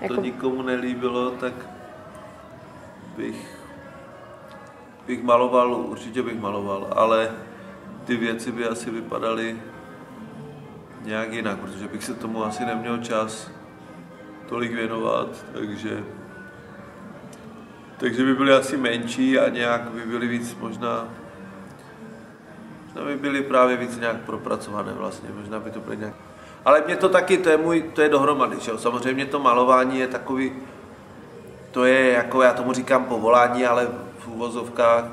Jako... To nikomu nelíbilo, tak bych, bych maloval, určitě bych maloval, ale ty věci by asi vypadaly nějak jinak, protože bych se tomu asi neměl čas tolik věnovat, takže takže by byly asi menší a nějak by byly víc možná možná by byly právě víc nějak propracované vlastně, možná by to byly nějak ale mě to taky, to je můj, to je dohromady, že jo? Samozřejmě to malování je takový, to je jako, já tomu říkám povolání, ale v úvozovkách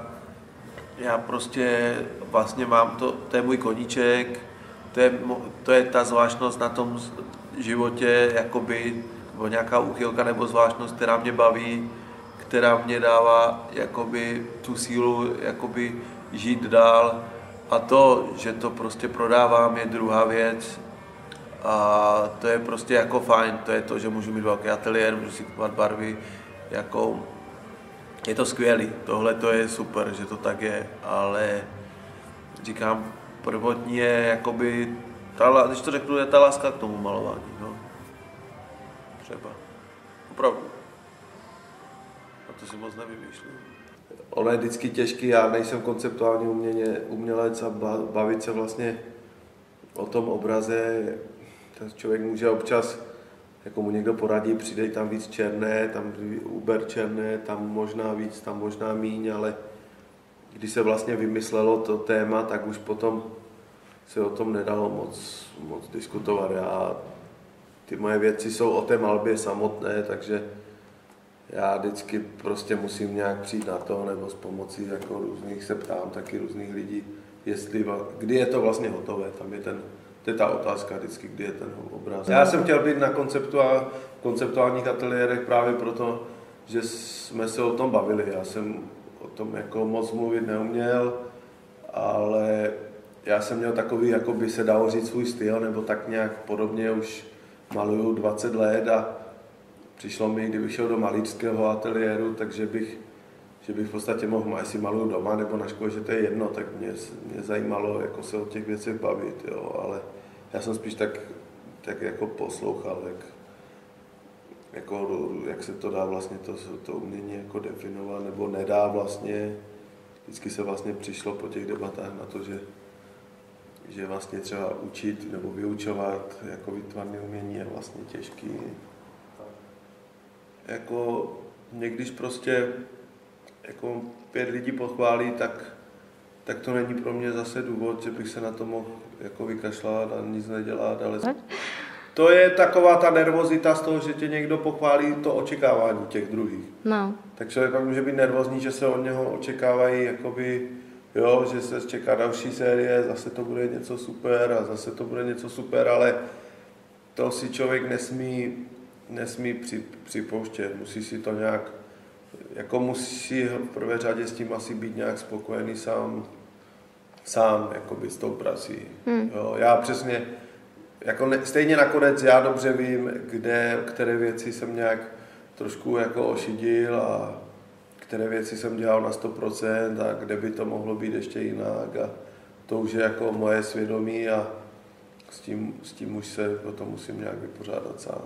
já prostě vlastně mám to, to je můj koníček, to je, to je ta zvláštnost na tom životě, jakoby, nebo nějaká úchylka nebo zvláštnost, která mě baví, která mě dává jakoby tu sílu jakoby žít dál a to, že to prostě prodávám, je druhá věc a to je prostě jako fajn, to je to, že můžu mít velký ateliér, můžu si kupovat barvy, jako je to skvělý, tohle to je super, že to tak je, ale říkám, prvotní je jakoby, ta, když to řeknu, je ta láska k tomu malování, no. Třeba. Opravdu. A to si moc nevymýšlím. Ono je vždycky těžký, já nejsem konceptuální uměně, umělec a bavit se vlastně o tom obraze, ten člověk může občas, jako mu někdo poradí, přidej tam víc černé, tam uber černé, tam možná víc, tam možná míň, ale když se vlastně vymyslelo to téma, tak už potom se o tom nedalo moc, moc diskutovat. Já, ty moje věci jsou o té malbě samotné, takže já vždycky prostě musím nějak přijít na to, nebo s pomocí jako různých se ptám taky různých lidí, jestli, kdy je to vlastně hotové, tam je ten, to je ta otázka vždycky, kdy je ten obraz. Já jsem chtěl být na konceptuál, konceptuálních ateliérech právě proto, že jsme se o tom bavili. Já jsem o tom jako moc mluvit neuměl, ale já jsem měl takový, jako by se dalo říct, svůj styl, nebo tak nějak podobně už maluju 20 let a přišlo mi, kdybych šel do malířského ateliéru, takže bych, že bych v podstatě mohl, jestli maluju doma nebo na škole, že to je jedno, tak mě, mě zajímalo jako se o těch věcech bavit, jo, ale já jsem spíš tak, tak jako poslouchal, jak, jako, jak se to dá vlastně to, to umění jako definovat, nebo nedá vlastně. Vždycky se vlastně přišlo po těch debatách na to, že, že vlastně třeba učit nebo vyučovat jako výtvarné umění je vlastně těžký. Jako někdyž prostě jako pět lidí pochválí, tak, tak to není pro mě zase důvod, že bych se na to mohl jako vykašlat a nic nedělat, ale to je taková ta nervozita z toho, že tě někdo pochválí to očekávání těch druhých. No. Tak člověk pak může být nervózní, že se od něho očekávají, jakoby, jo, že se čeká další série, zase to bude něco super a zase to bude něco super, ale to si člověk nesmí, nesmí při, připouštět, musí si to nějak, jako musí v prvé řadě s tím asi být nějak spokojený sám, sám jakoby s tou prací. Hmm. Jo, já přesně, jako ne, stejně nakonec já dobře vím, kde, které věci jsem nějak trošku jako ošidil a které věci jsem dělal na 100% a kde by to mohlo být ještě jinak a to už je jako moje svědomí a s tím, s tím už se potom musím nějak vypořádat sám.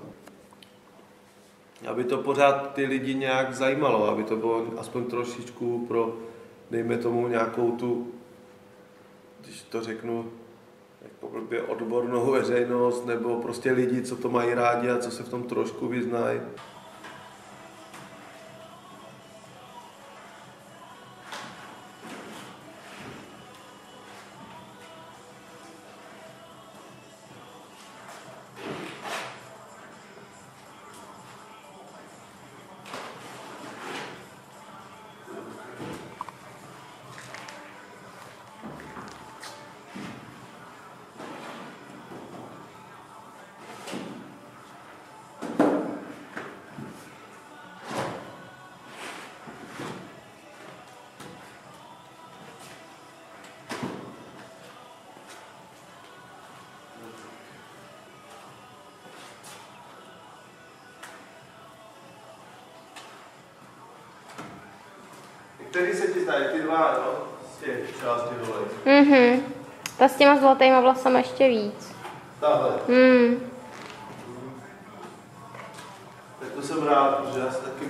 Aby to pořád ty lidi nějak zajímalo, aby to bylo aspoň trošičku pro, dejme tomu, nějakou tu, když to řeknu, jako blbě odbornou veřejnost nebo prostě lidi, co to mají rádi a co se v tom trošku vyznají. Který se ti zdají? Ty dva, jo? Z těch části dole. Mhm. Ta s těma zlatýma vlasama ještě víc. Tahle. Hmm. Tak to jsem rád, protože já taky